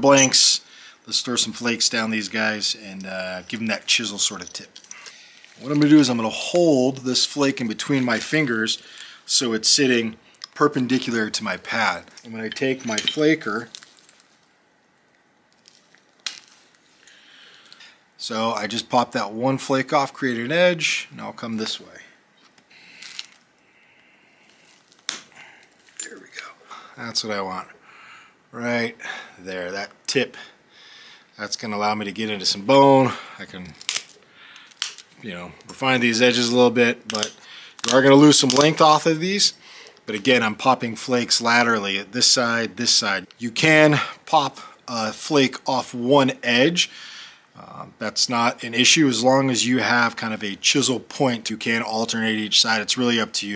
blanks. Let's throw some flakes down these guys and uh, give them that chisel sort of tip. What I'm going to do is I'm going to hold this flake in between my fingers so it's sitting perpendicular to my pad. And when I take my flaker, so I just pop that one flake off, create an edge, and I'll come this way. There we go. That's what I want. Right there, that tip. That's going to allow me to get into some bone. I can, you know, refine these edges a little bit, but you are going to lose some length off of these. But again, I'm popping flakes laterally at this side, this side. You can pop a flake off one edge. Uh, that's not an issue as long as you have kind of a chisel point. You can alternate each side. It's really up to you.